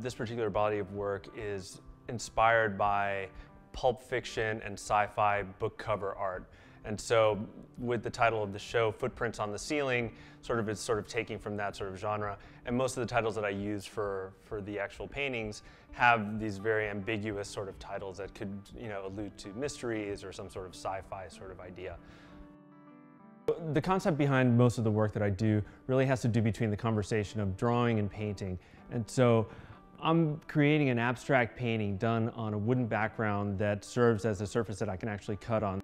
This particular body of work is inspired by pulp fiction and sci-fi book cover art. And so with the title of the show, Footprints on the Ceiling, sort of is sort of taking from that sort of genre. And most of the titles that I use for, for the actual paintings have these very ambiguous sort of titles that could, you know, allude to mysteries or some sort of sci-fi sort of idea. The concept behind most of the work that I do really has to do between the conversation of drawing and painting. And so I'm creating an abstract painting done on a wooden background that serves as a surface that I can actually cut on.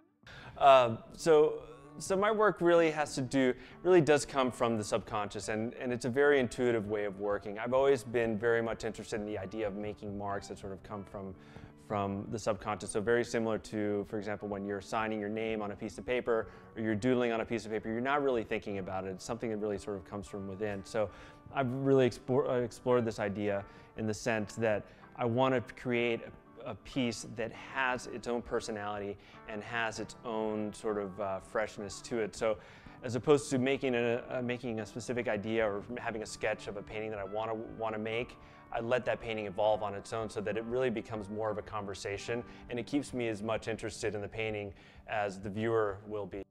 Uh, so, so my work really has to do, really does come from the subconscious and, and it's a very intuitive way of working. I've always been very much interested in the idea of making marks that sort of come from from the subconscious. So very similar to, for example, when you're signing your name on a piece of paper or you're doodling on a piece of paper, you're not really thinking about it. It's something that really sort of comes from within. So I've really explore, uh, explored this idea in the sense that I want to create a, a, piece that has its own personality and has its own sort of uh, freshness to it. So as opposed to making a, uh, making a specific idea or having a sketch of a painting that I want to want to make, I let that painting evolve on its own so that it really becomes more of a conversation and it keeps me as much interested in the painting as the viewer will be.